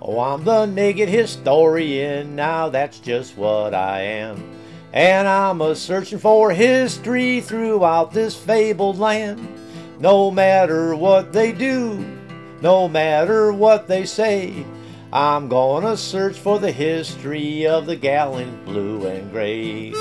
Oh, I'm the naked historian, now that's just what I am. And I'm a searching for history throughout this fabled land. No matter what they do, no matter what they say, I'm gonna search for the history of the gallant blue and gray.